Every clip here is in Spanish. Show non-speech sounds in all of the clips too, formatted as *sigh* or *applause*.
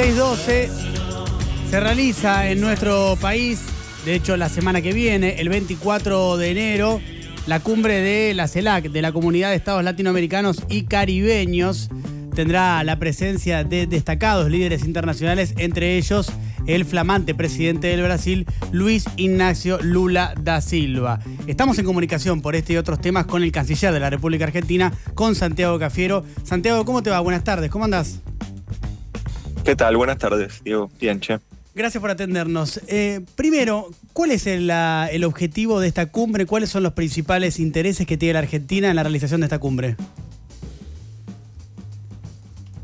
612 se realiza en nuestro país, de hecho la semana que viene, el 24 de enero, la cumbre de la CELAC, de la Comunidad de Estados Latinoamericanos y Caribeños. Tendrá la presencia de destacados líderes internacionales, entre ellos el flamante presidente del Brasil, Luis Ignacio Lula da Silva. Estamos en comunicación por este y otros temas con el canciller de la República Argentina, con Santiago Cafiero. Santiago, ¿cómo te va? Buenas tardes, ¿cómo andás? ¿Qué tal? Buenas tardes, Diego. Bien, che. Gracias por atendernos. Eh, primero, ¿cuál es el, el, objetivo de esta cumbre? ¿Cuáles son los principales intereses que tiene la Argentina en la realización de esta cumbre?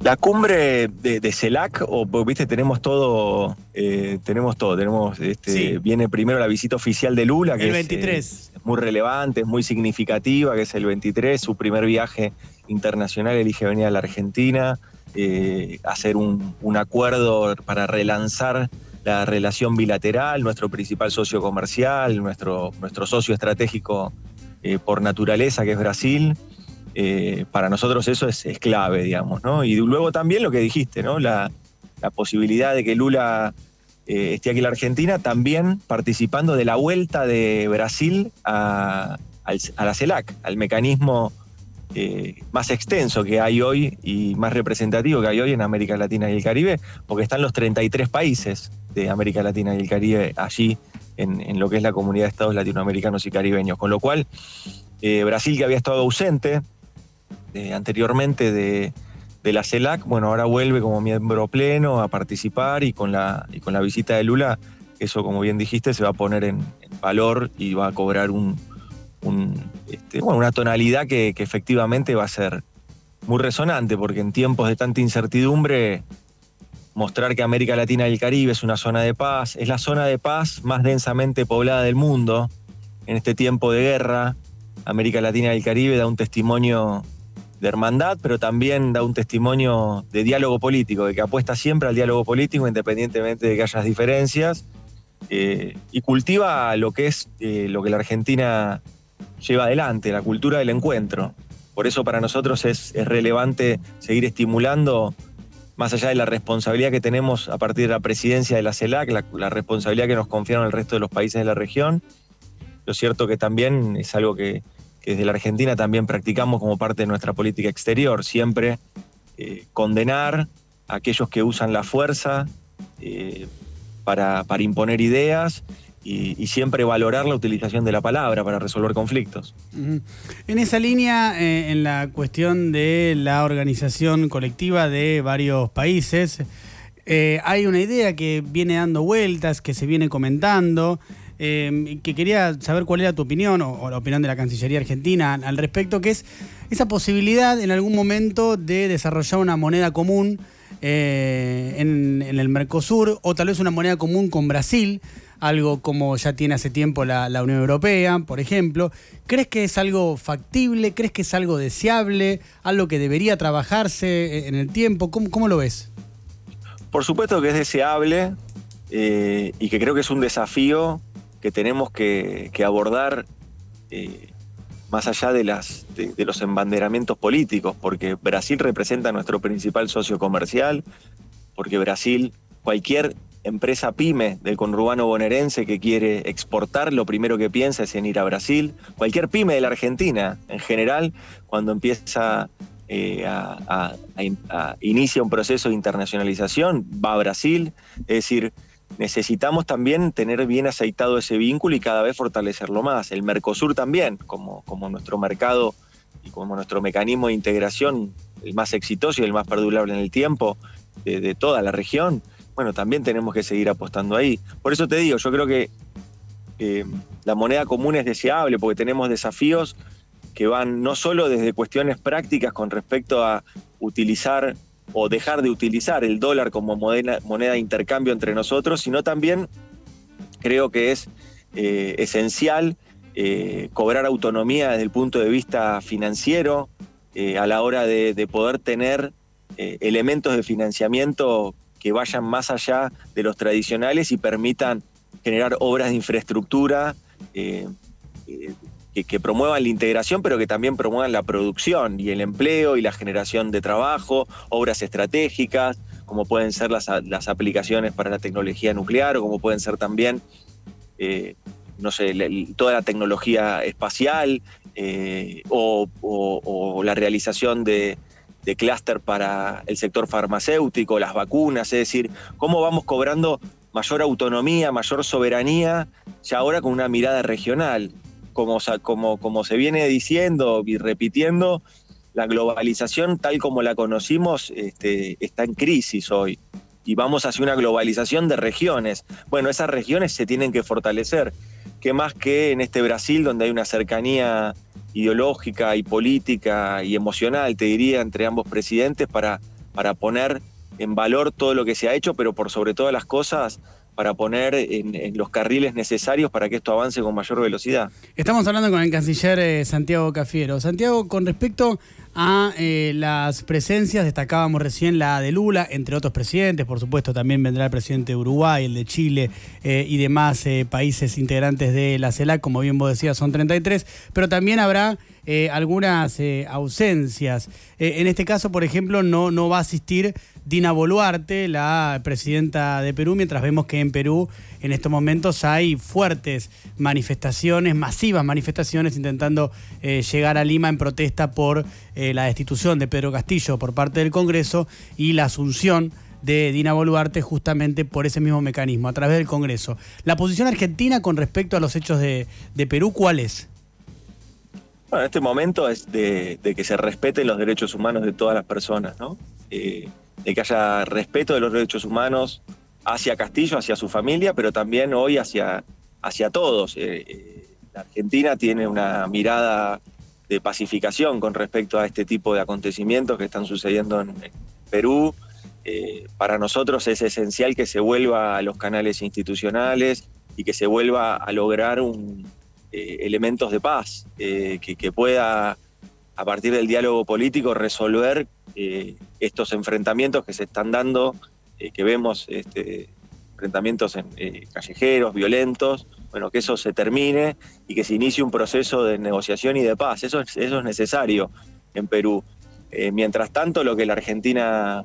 La cumbre de, CELAC, o viste, tenemos todo, eh, tenemos todo, tenemos, este, viene primero la visita oficial de Lula, que el 23. Es, muy relevante, es muy significativa, que es el 23, su primer viaje internacional, elige venir a la Argentina, eh, hacer un, acuerdo para relanzar la relación bilateral, nuestro principal socio comercial, nuestro, nuestro socio estratégico eh, por naturaleza, que es Brasil. Eh, para nosotros eso es, clave, digamos. Y luego también lo que dijiste, ¿no? La, posibilidad de que Lula esté aquí en la Argentina, también participando de la vuelta de Brasil a, la CELAC, al mecanismo eh, más extenso que hay hoy y más representativo que hay hoy en América Latina y el Caribe, porque están los 33 países de América Latina y el Caribe allí en, lo que es la comunidad de estados latinoamericanos y caribeños. Con lo cual, Brasil que había estado ausente anteriormente de, la CELAC, bueno, ahora vuelve como miembro pleno a participar y con la, y con la visita de Lula, eso como bien dijiste, se va a poner en, valor y va a cobrar un, este, una tonalidad que, efectivamente va a ser muy resonante, porque en tiempos de tanta incertidumbre, mostrar que América Latina y el Caribe es una zona de paz, es la zona de paz más densamente poblada del mundo, en este tiempo de guerra, América Latina y el Caribe da un testimonio de hermandad, pero también da un testimonio de diálogo político, de que apuesta siempre al diálogo político independientemente de que haya diferencias, eh, y cultiva lo que es eh, lo que la Argentina lleva adelante, la cultura del encuentro. Por eso para nosotros es, relevante seguir estimulando, más allá de la responsabilidad que tenemos a partir de la presidencia de la CELAC, la, responsabilidad que nos confiaron el resto de los países de la región, lo cierto que también es algo que, que desde la Argentina también practicamos como parte de nuestra política exterior, siempre eh, condenar a aquellos que usan la fuerza eh, para, imponer ideas y, siempre valorar la utilización de la palabra para resolver conflictos. En esa línea, eh, en la cuestión de la organización colectiva de varios países, hay una idea que viene dando vueltas, que se viene comentando, Em, que quería saber cuál era tu opinión o, la opinión de la Cancillería Argentina al respecto, que es esa posibilidad en algún momento de desarrollar una moneda común eh, en, el Mercosur o tal vez una moneda común con Brasil, algo como ya tiene hace tiempo la, Unión Europea, por ejemplo. ¿Crees que es algo factible? ¿Crees que es algo deseable? ¿Algo que debería trabajarse en el tiempo? ¿Cómo, lo ves? Por supuesto que es deseable eh, y que creo que es un desafío que tenemos que, abordar eh, más allá de, los embanderamientos políticos, porque Brasil representa nuestro principal socio comercial, porque Brasil, cualquier empresa pyme del conurbano bonaerense que quiere exportar, lo primero que piensa es en ir a Brasil. Cualquier pyme de la Argentina, en general, cuando empieza eh, a, a, inicia un proceso de internacionalización, va a Brasil. Es decir, necesitamos también tener bien aceitado ese vínculo y cada vez fortalecerlo más. El Mercosur también, como, como nuestro mercado y como nuestro mecanismo de integración, el más exitoso y el más perdurable en el tiempo de, toda la región, bueno, también tenemos que seguir apostando ahí. Por eso te digo, yo creo que la moneda común es deseable porque tenemos desafíos que van no solo desde cuestiones prácticas con respecto a utilizar o dejar de utilizar el dólar como moneda, de intercambio entre nosotros, sino también creo que es eh, esencial eh, cobrar autonomía desde el punto de vista financiero eh, a la hora de, poder tener elementos de financiamiento que vayan más allá de los tradicionales y permitan generar obras de infraestructura que, promuevan la integración, pero que también promuevan la producción y el empleo y la generación de trabajo, obras estratégicas, como pueden ser las, aplicaciones para la tecnología nuclear o como pueden ser también, eh, no sé, toda la tecnología espacial eh, o, la realización de, de clúster para el sector farmacéutico, las vacunas, es decir, cómo vamos cobrando mayor autonomía, mayor soberanía, ya ahora con una mirada regional. Como, como, como se viene diciendo y repitiendo, la globalización tal como la conocimos este, está en crisis hoy y vamos hacia una globalización de regiones. Bueno, esas regiones se tienen que fortalecer. ¿Qué más que en este Brasil donde hay una cercanía ideológica y política y emocional, te diría, entre ambos presidentes para, para poner en valor todo lo que se ha hecho, pero por sobre todas las cosas para poner en, los carriles necesarios para que esto avance con mayor velocidad. Estamos hablando con el canciller eh, Santiago Cafiero. Santiago, con respecto a eh, las presencias, destacábamos recién la de Lula, entre otros presidentes, por supuesto también vendrá el presidente de Uruguay, el de Chile eh, y demás países integrantes de la CELAC, como bien vos decías, son 33, pero también habrá algunas ausencias. en este caso, por ejemplo, no, no va a asistir Dina Boluarte, la presidenta de Perú, mientras vemos que en Perú en estos momentos hay fuertes manifestaciones, masivas manifestaciones, intentando eh, llegar a Lima en protesta por eh, la destitución de Pedro Castillo por parte del Congreso y la asunción de Dina Boluarte justamente por ese mismo mecanismo, a través del Congreso. La posición argentina con respecto a los hechos de, Perú, ¿cuál es? Bueno, en este momento es de, que se respeten los derechos humanos de todas las personas, ¿no? Eh, de que haya respeto de los derechos humanos hacia Castillo, hacia su familia, pero también hoy hacia, hacia todos. Eh, la Argentina tiene una mirada de pacificación con respecto a este tipo de acontecimientos que están sucediendo en, Perú. Eh, para nosotros es esencial que se vuelva a los canales institucionales y que se vuelva a lograr un, elementos de paz, que, que pueda a partir del diálogo político resolver eh, estos enfrentamientos que se están dando, eh, que vemos este, enfrentamientos en, eh, callejeros, violentos, bueno, que eso se termine y que se inicie un proceso de negociación y de paz. Eso es, eso es necesario en Perú. mientras tanto, lo que la Argentina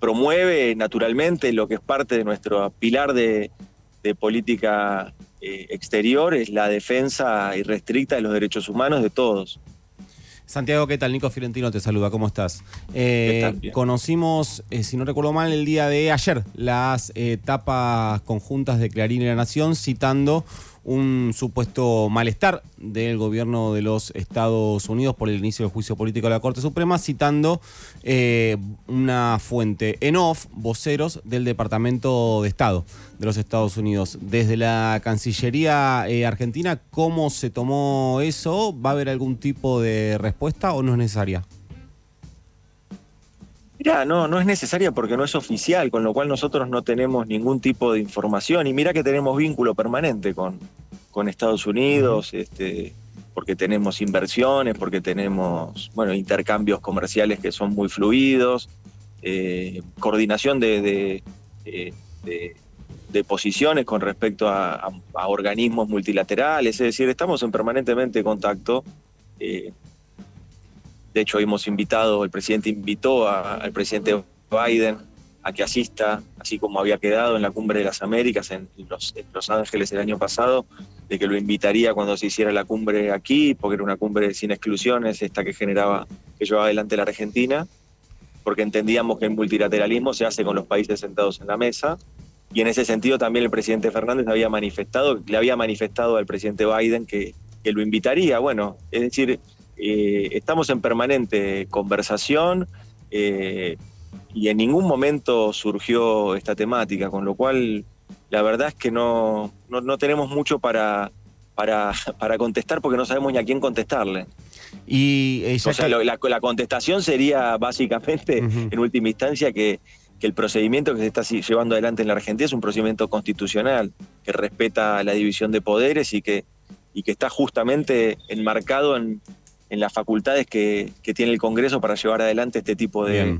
promueve naturalmente, lo que es parte de nuestro pilar de política exterior, es la defensa irrestricta de los derechos humanos de todos. Santiago, ¿qué tal? Nico Fiorentino te saluda, ¿cómo estás? Eh, conocimos, eh, si no recuerdo mal, el día de ayer las etapas conjuntas de Clarín y La Nación citando un supuesto malestar del gobierno de los Estados Unidos por el inicio del juicio político de la Corte Suprema, citando eh, una fuente en off, voceros del Departamento de Estado de los Estados Unidos. Desde la Cancillería eh, Argentina, ¿cómo se tomó eso? ¿Va a haber algún tipo de respuesta o no es necesaria? Mira, no, no es necesaria porque no es oficial, con lo cual nosotros no tenemos ningún tipo de información. Y mira que tenemos vínculo permanente con, con Estados Unidos, este, porque tenemos inversiones, porque tenemos bueno, intercambios comerciales que son muy fluidos, eh, coordinación de, de, posiciones con respecto a, organismos multilaterales, es decir, estamos en permanentemente contacto. Eh, de hecho, hemos invitado, el presidente invitó al presidente Biden a que asista, así como había quedado en la Cumbre de las Américas en Los, los Ángeles el año pasado, de que lo invitaría cuando se hiciera la cumbre aquí, porque era una cumbre sin exclusiones, esta que generaba, que llevaba adelante la Argentina, porque entendíamos que el multilateralismo se hace con los países sentados en la mesa, y en ese sentido también el presidente Fernández había manifestado, le había manifestado al presidente Biden que, que lo invitaría. Bueno, es decir, eh, estamos en permanente conversación eh, y en ningún momento surgió esta temática, con lo cual la verdad es que no, no, tenemos mucho para, para, para, contestar porque no sabemos ni a quién contestarle. Y eh, la, contestación sería básicamente, en última instancia, que, que, el procedimiento que se está llevando adelante en la Argentina es un procedimiento constitucional que respeta la división de poderes y que, y que está justamente enmarcado en, en las facultades que, tiene el Congreso para llevar adelante este tipo de,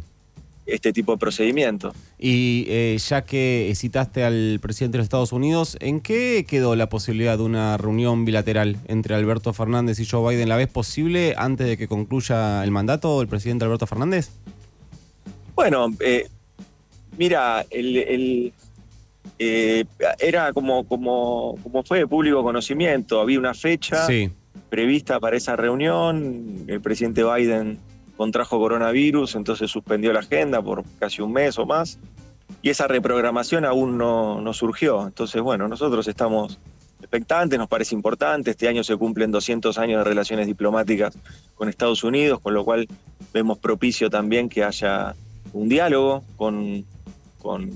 este tipo de procedimiento. Y eh, ya que citaste al presidente de los Estados Unidos, ¿en qué quedó la posibilidad de una reunión bilateral entre Alberto Fernández y Joe Biden? ¿La vez posible antes de que concluya el mandato del presidente Alberto Fernández? Bueno, eh, Mira, el, eh, era como, como, como fue de público conocimiento, había una fecha prevista para esa reunión, el presidente Biden contrajo coronavirus, entonces suspendió la agenda por casi un mes o más, y esa reprogramación aún no, no surgió. Entonces, bueno, nosotros estamos expectantes, nos parece importante, este año se cumplen 200 años de relaciones diplomáticas con Estados Unidos, con lo cual vemos propicio también que haya un diálogo con, con,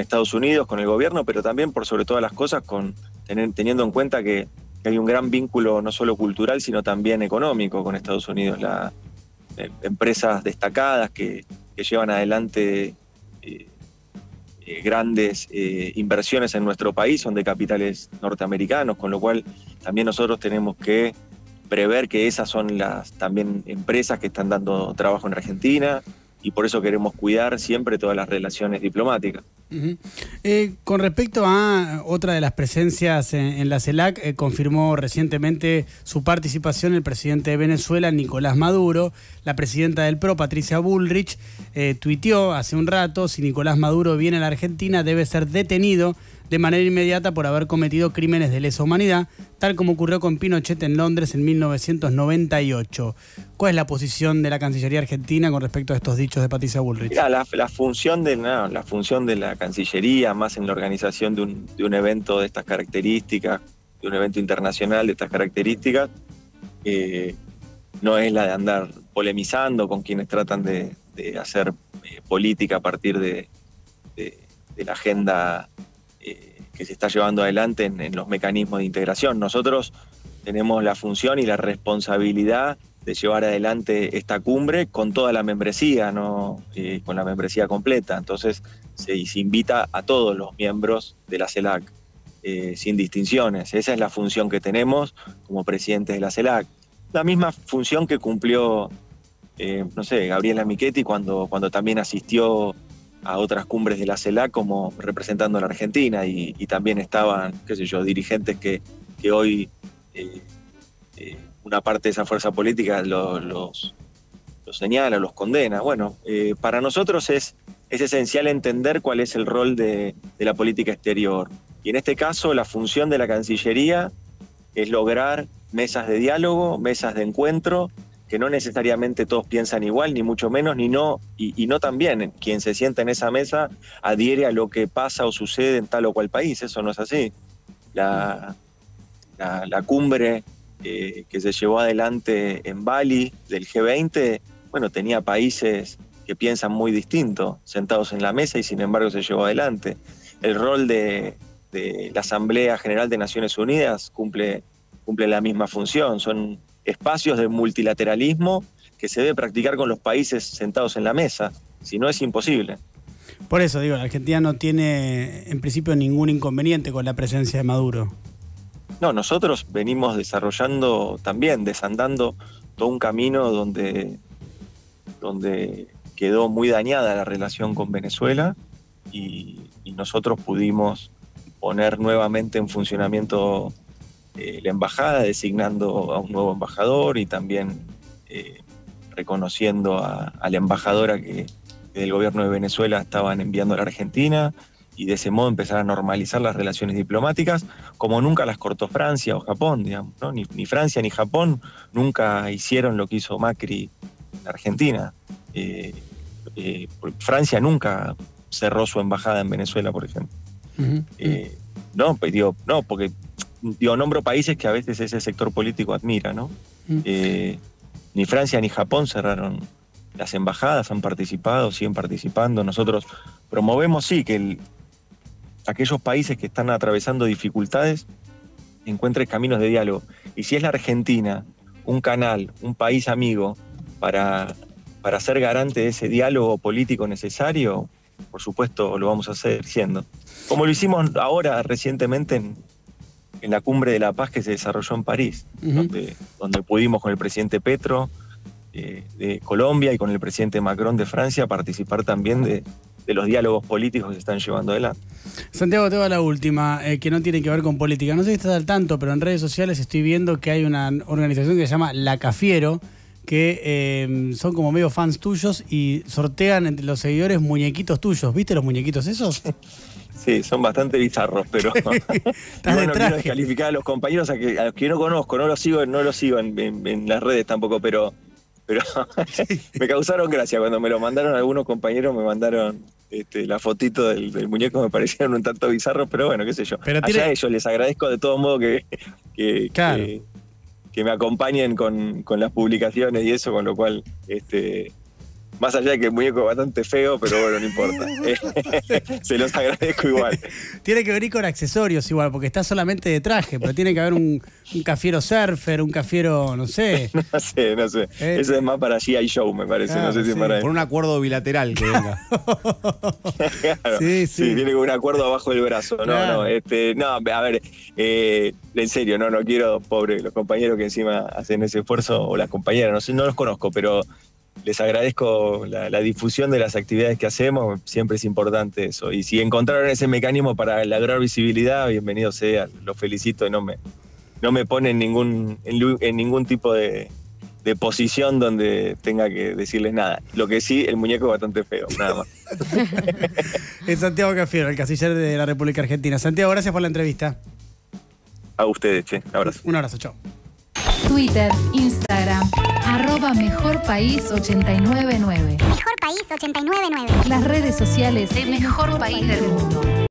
Estados Unidos, con el gobierno, pero también por sobre todas las cosas con teniendo en cuenta que, hay un gran vínculo no solo cultural, sino también económico con Estados Unidos. La, eh, empresas destacadas que, llevan adelante eh, eh, grandes inversiones en nuestro país son de capitales norteamericanos, con lo cual también nosotros tenemos que prever que esas son las también empresas que están dando trabajo en Argentina, y por eso queremos cuidar siempre todas las relaciones diplomáticas. Eh, con respecto a otra de las presencias en, la CELAC, eh, confirmó recientemente su participación el presidente de Venezuela, Nicolás Maduro. La presidenta del PRO, Patricia Bullrich, eh, tuiteó hace un rato, si Nicolás Maduro viene a la Argentina debe ser detenido de manera inmediata por haber cometido crímenes de lesa humanidad, tal como ocurrió con Pinochet en Londres en 1998. ¿Cuál es la posición de la Cancillería Argentina con respecto a estos dichos de Patricia Bullrich? la, función de, la función de la Cancillería, más en la organización de un, evento de estas características, de un evento internacional de estas características, eh, no es la de andar polemizando con quienes tratan de, hacer eh, política a partir de, la agenda eh, que se está llevando adelante en, los mecanismos de integración. Nosotros tenemos la función y la responsabilidad de llevar adelante esta cumbre con toda la membresía, ¿no? Eh, con la membresía completa. Entonces se, invita a todos los miembros de la CELAC, eh, sin distinciones. Esa es la función que tenemos como presidentes de la CELAC. La misma función que cumplió, no sé, Gabriela Michetti cuando, cuando también asistió a otras cumbres de la CELAC como representando a la Argentina y, también estaban, qué sé yo, dirigentes que, que hoy eh, eh, una parte de esa fuerza política los, los, señala, los condena. Bueno, eh, para nosotros es, es esencial entender cuál es el rol de, de la política exterior. Y en este caso la función de la Cancillería es lograr mesas de diálogo, mesas de encuentro que no necesariamente todos piensan igual, ni mucho menos, ni no, y, no también quien se sienta en esa mesa adhiere a lo que pasa o sucede en tal o cual país, eso no es así. La, la, cumbre eh, que se llevó adelante en Bali del G20, bueno, tenía países que piensan muy distinto, sentados en la mesa y sin embargo se llevó adelante. El rol de, de la Asamblea General de Naciones Unidas cumple, cumple la misma función, son espacios de multilateralismo que se debe practicar con los países sentados en la mesa, si no es imposible. Por eso digo, la Argentina no tiene en principio ningún inconveniente con la presencia de Maduro. No, nosotros venimos desarrollando también, desandando todo un camino donde, donde quedó muy dañada la relación con Venezuela y nosotros pudimos poner nuevamente en funcionamiento eh, la embajada, designando a un nuevo embajador y también eh, reconociendo a, la embajadora que, del gobierno de Venezuela estaban enviando a la Argentina y de ese modo empezar a normalizar las relaciones diplomáticas, como nunca las cortó Francia o Japón, digamos, ni, Francia ni Japón nunca hicieron lo que hizo Macri en Argentina. Eh, Francia nunca cerró su embajada en Venezuela, por ejemplo. no, pues digo, no, porque digo, nombro países que a veces ese sector político admira, ¿no? Mm. Eh, ni Francia ni Japón cerraron las embajadas, han participado, siguen participando. Nosotros promovemos, sí, que aquellos países que están atravesando dificultades encuentren caminos de diálogo. Y si es la Argentina, un canal, un país amigo para, para ser garante de ese diálogo político necesario, por supuesto lo vamos a hacer siendo. Como lo hicimos ahora recientemente en, en la cumbre de la paz que se desarrolló en París, donde, pudimos con el presidente Petro eh, de Colombia y con el presidente Macron de Francia participar también de, los diálogos políticos que se están llevando adelante. Santiago, te va la última, eh, que no tiene que ver con política. No sé si estás al tanto, pero en redes sociales estoy viendo que hay una organización que se llama La Cafiero, que em, son como medio fans tuyos y sortean entre los seguidores muñequitos tuyos. ¿Viste los muñequitos esos? *laughs* Sí, son bastante bizarros, pero *laughs* *laughs* bueno, quiero descalificar a los compañeros a, que, a, los que no conozco, no los sigo, no los sigo en, las redes tampoco, pero, pero me causaron gracia cuando me lo mandaron algunos compañeros, me mandaron este, la fotito del, muñeco, me parecieron un tanto bizarros, pero bueno, qué sé yo. Pero Allá ellos les agradezco de todo modo que, que, que, me acompañen con, con, las publicaciones y eso, con lo cual este, más allá de que el muñeco es bastante feo, pero bueno, no importa. *laughs* *laughs* Se los agradezco igual. Tiene que venir con accesorios igual, porque está solamente de traje, pero tiene que haber un, cafiero surfer, un cafiero, no sé. *laughs* no sé, no sé. Eh, Eso es más para G.I. Show, me parece. no sé si para Por un acuerdo bilateral que venga. claro. Sí, sí. sí, tiene un acuerdo abajo del brazo. No, no, este, no, a ver, eh, en serio, no, no quiero, pobre, los compañeros que encima hacen ese esfuerzo, o las compañeras, no sé, no los conozco, pero les agradezco la, difusión de las actividades que hacemos, siempre es importante eso. Y si encontraron ese mecanismo para lograr visibilidad, bienvenido sea, los felicito y no me, no me pone en ningún, en, ningún tipo de, posición donde tenga que decirles nada. Lo que sí, el muñeco es bastante feo, nada más. *laughs* es Santiago Cafiero, el casiller de la República Argentina. Santiago, gracias por la entrevista. A ustedes, che. Abrazo. Un abrazo, chao. Twitter, Instagram, arroba Mejor País 899. Mejor País 899. Las redes sociales de Mejor País del Mundo.